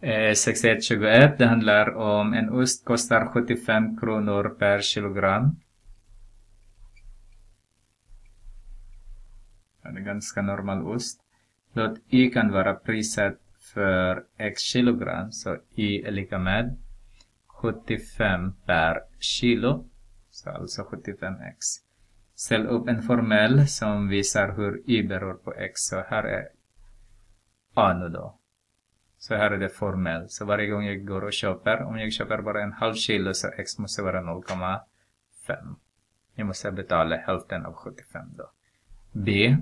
Eh, 6121, det handlar om en ost kostar 75 kronor per kilogram. Det är ganska normal ost. Låt y kan vara priset för x kilogram, så y är lika med 75 per kilo, så alltså 75x. Ställ upp en formel som visar hur y beror på x, så här är a nu då. Så här är det formellt. Så varje gång jag går och köper, om jag köper bara en halv kilo så x måste vara 0,5. Jag måste betala hälften av 75 då. B.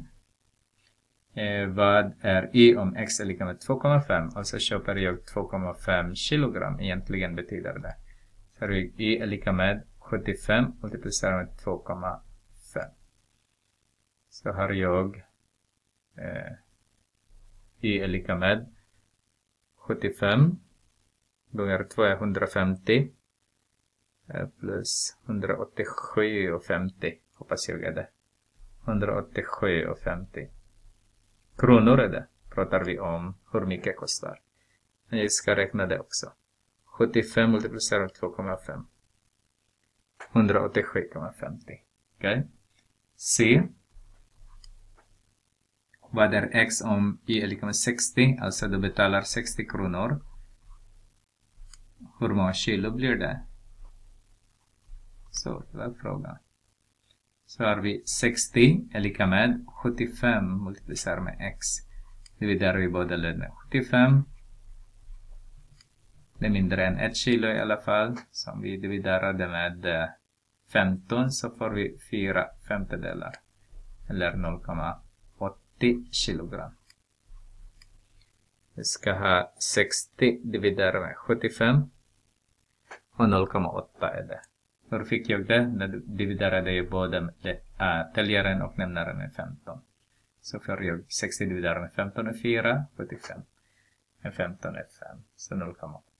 Eh, vad är y om x är lika med 2,5? och så köper jag 2,5 kilogram egentligen betyder det. Så har vi y är lika med 75 multiplicerat med 2,5. Så har jag eh, y är lika med 75 gånger 2 är 150 eh, plus 187 och 50 hoppas jag är det. 187 och 50 kronor är det. Pratar vi om hur mycket kostar. Men jag ska räkna det också. 75 multiplicerat med 2,5. 187,50. Okej. Okay. C. Vad är x om y är lika med 60? Alltså du betalar 60 kronor. Hur många kilo blir det? Så, det var frågan. Så har vi 60 är lika med 75 multiplicerat med x. Dividerar vi båda led med 75. Det är mindre än 1 kilo i alla fall. Så om vi dividerar det med eh, 15 så får vi 4 femtedelar. Eller 0,8 80 kilogram. Vi ska ha 60 dividerat med 75 och 0,8 är det. Hur fick jag det? När du dividerade jag både äh, täljaren och nämnaren med 15. Så får jag 60 dividerat med 15 är 4, 75. Med 15 är 5, så 0,8.